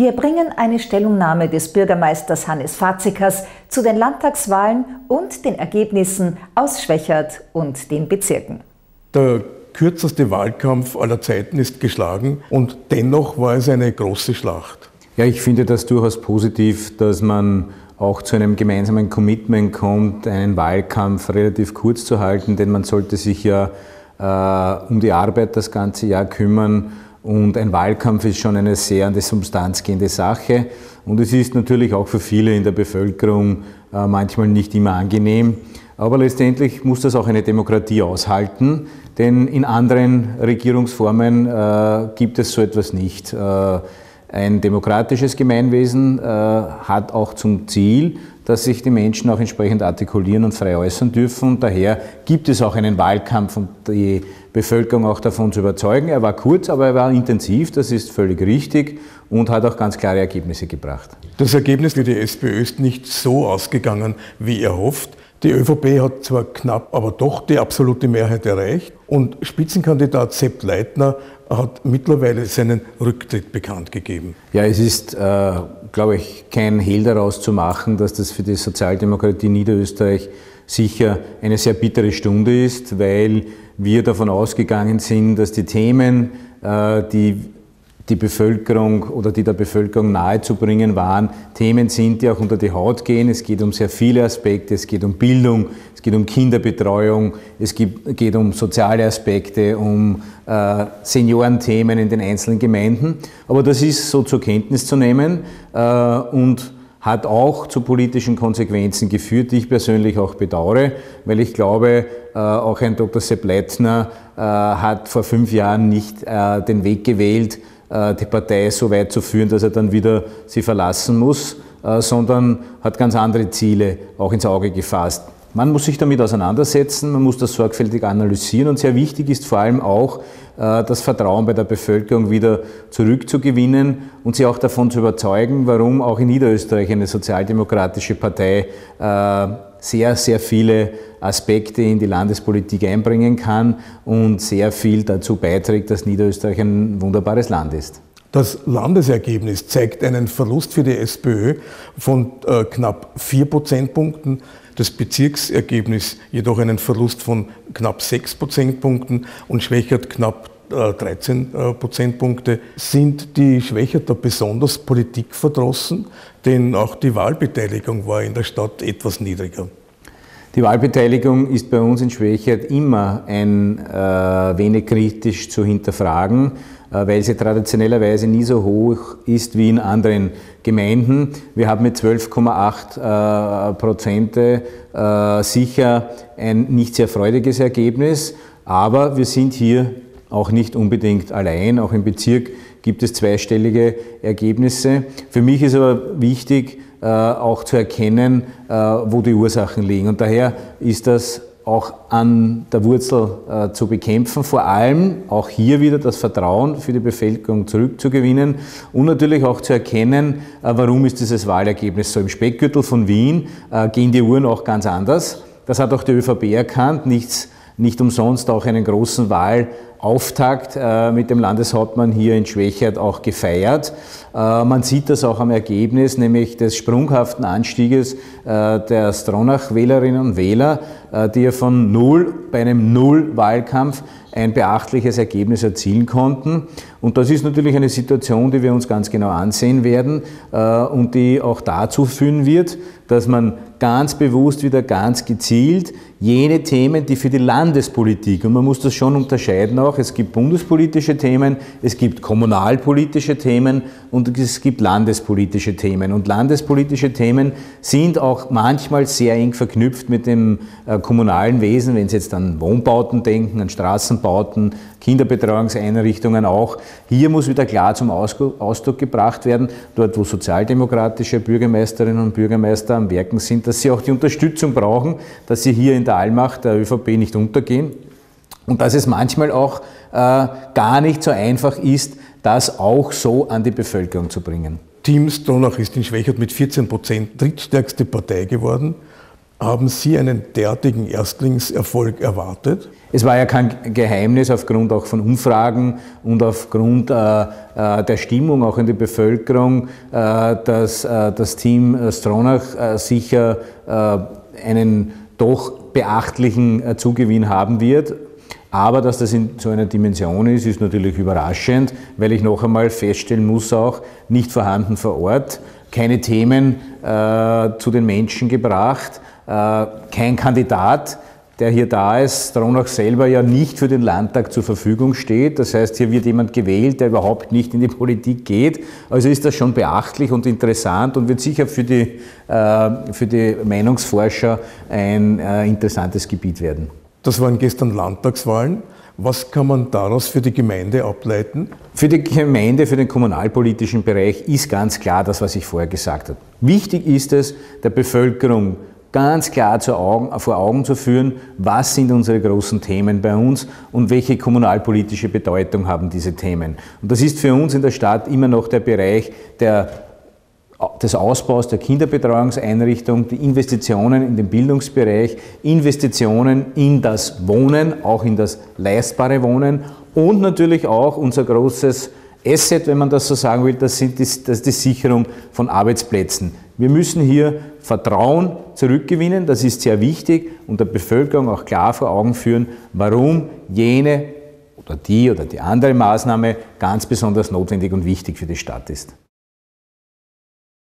Wir bringen eine Stellungnahme des Bürgermeisters Hannes Fazikas zu den Landtagswahlen und den Ergebnissen aus Schwächert und den Bezirken. Der kürzeste Wahlkampf aller Zeiten ist geschlagen und dennoch war es eine große Schlacht. Ja, ich finde das durchaus positiv, dass man auch zu einem gemeinsamen Commitment kommt, einen Wahlkampf relativ kurz zu halten, denn man sollte sich ja äh, um die Arbeit das ganze Jahr kümmern und ein Wahlkampf ist schon eine sehr an die Substanz gehende Sache und es ist natürlich auch für viele in der Bevölkerung äh, manchmal nicht immer angenehm. Aber letztendlich muss das auch eine Demokratie aushalten, denn in anderen Regierungsformen äh, gibt es so etwas nicht. Äh, ein demokratisches Gemeinwesen äh, hat auch zum Ziel, dass sich die Menschen auch entsprechend artikulieren und frei äußern dürfen. Und daher gibt es auch einen Wahlkampf, um die Bevölkerung auch davon zu überzeugen. Er war kurz, aber er war intensiv, das ist völlig richtig und hat auch ganz klare Ergebnisse gebracht. Das Ergebnis für die SPÖ ist nicht so ausgegangen, wie erhofft. Die ÖVP hat zwar knapp, aber doch die absolute Mehrheit erreicht und Spitzenkandidat Sepp Leitner hat mittlerweile seinen Rücktritt bekannt gegeben. Ja, es ist, äh, glaube ich, kein Hehl daraus zu machen, dass das für die Sozialdemokratie Niederösterreich sicher eine sehr bittere Stunde ist, weil wir davon ausgegangen sind, dass die Themen, äh, die die Bevölkerung oder die der Bevölkerung nahezubringen waren, Themen sind, die auch unter die Haut gehen. Es geht um sehr viele Aspekte. Es geht um Bildung, es geht um Kinderbetreuung, es geht um soziale Aspekte, um äh, Seniorenthemen in den einzelnen Gemeinden. Aber das ist so zur Kenntnis zu nehmen äh, und hat auch zu politischen Konsequenzen geführt, die ich persönlich auch bedauere, weil ich glaube, äh, auch ein Dr. Sepp Leitner äh, hat vor fünf Jahren nicht äh, den Weg gewählt, äh, die Partei so weit zu führen, dass er dann wieder sie verlassen muss, äh, sondern hat ganz andere Ziele auch ins Auge gefasst. Man muss sich damit auseinandersetzen, man muss das sorgfältig analysieren und sehr wichtig ist vor allem auch, äh, das Vertrauen bei der Bevölkerung wieder zurückzugewinnen und sie auch davon zu überzeugen, warum auch in Niederösterreich eine sozialdemokratische Partei sehr, sehr viele Aspekte in die Landespolitik einbringen kann und sehr viel dazu beiträgt, dass Niederösterreich ein wunderbares Land ist. Das Landesergebnis zeigt einen Verlust für die SPÖ von äh, knapp vier Prozentpunkten, das Bezirksergebnis jedoch einen Verlust von knapp sechs Prozentpunkten und schwächert knapp 13 äh, Prozentpunkte. Sind die Schwächerter besonders politikverdrossen? Denn auch die Wahlbeteiligung war in der Stadt etwas niedriger. Die Wahlbeteiligung ist bei uns in Schwächert immer ein äh, wenig kritisch zu hinterfragen, äh, weil sie traditionellerweise nie so hoch ist wie in anderen Gemeinden. Wir haben mit 12,8 äh, Prozent äh, sicher ein nicht sehr freudiges Ergebnis, aber wir sind hier auch nicht unbedingt allein. Auch im Bezirk gibt es zweistellige Ergebnisse. Für mich ist aber wichtig, äh, auch zu erkennen, äh, wo die Ursachen liegen. Und daher ist das auch an der Wurzel äh, zu bekämpfen, vor allem auch hier wieder das Vertrauen für die Bevölkerung zurückzugewinnen und natürlich auch zu erkennen, warum ist dieses Wahlergebnis so. Im Speckgürtel von Wien gehen die Uhren auch ganz anders. Das hat auch die ÖVP erkannt, nichts, nicht umsonst auch einen großen Wahl Auftakt äh, mit dem Landeshauptmann hier in Schwächert auch gefeiert. Äh, man sieht das auch am Ergebnis, nämlich des sprunghaften Anstieges äh, der Stronach-Wählerinnen und Wähler, die ja von Null bei einem Null-Wahlkampf ein beachtliches Ergebnis erzielen konnten. Und das ist natürlich eine Situation, die wir uns ganz genau ansehen werden und die auch dazu führen wird, dass man ganz bewusst wieder ganz gezielt jene Themen, die für die Landespolitik, und man muss das schon unterscheiden auch, es gibt bundespolitische Themen, es gibt kommunalpolitische Themen und es gibt landespolitische Themen. Und landespolitische Themen sind auch manchmal sehr eng verknüpft mit dem äh, kommunalen Wesen, wenn Sie jetzt an Wohnbauten denken, an Straßenbauten, Kinderbetreuungseinrichtungen auch. Hier muss wieder klar zum Ausdruck gebracht werden, dort wo sozialdemokratische Bürgermeisterinnen und Bürgermeister am Werken sind, dass sie auch die Unterstützung brauchen, dass sie hier in der Allmacht der ÖVP nicht untergehen und dass es manchmal auch äh, gar nicht so einfach ist, das auch so an die Bevölkerung zu bringen. Team Stronach ist in Schwächert mit 14 Prozent drittstärkste Partei geworden. Haben Sie einen derartigen Erstlingserfolg erwartet? Es war ja kein Geheimnis aufgrund auch von Umfragen und aufgrund äh, äh der Stimmung auch in der Bevölkerung, äh, dass äh, das Team Stronach äh, sicher einen doch beachtlichen Zugewinn haben wird. Aber dass das in so einer Dimension ist, ist natürlich überraschend, weil ich noch einmal feststellen muss, auch nicht vorhanden vor Ort, keine Themen zu den Menschen gebracht, kein Kandidat, der hier da ist, Stronach selber ja nicht für den Landtag zur Verfügung steht. Das heißt, hier wird jemand gewählt, der überhaupt nicht in die Politik geht. Also ist das schon beachtlich und interessant und wird sicher für die, äh, für die Meinungsforscher ein äh, interessantes Gebiet werden. Das waren gestern Landtagswahlen. Was kann man daraus für die Gemeinde ableiten? Für die Gemeinde, für den kommunalpolitischen Bereich ist ganz klar das, was ich vorher gesagt habe. Wichtig ist es, der Bevölkerung ganz klar Augen, vor Augen zu führen, was sind unsere großen Themen bei uns und welche kommunalpolitische Bedeutung haben diese Themen. Und das ist für uns in der Stadt immer noch der Bereich der des Ausbaus der Kinderbetreuungseinrichtung, die Investitionen in den Bildungsbereich, Investitionen in das Wohnen, auch in das leistbare Wohnen und natürlich auch unser großes Asset, wenn man das so sagen will, das, sind die, das ist die Sicherung von Arbeitsplätzen. Wir müssen hier Vertrauen zurückgewinnen, das ist sehr wichtig und der Bevölkerung auch klar vor Augen führen, warum jene oder die oder die andere Maßnahme ganz besonders notwendig und wichtig für die Stadt ist.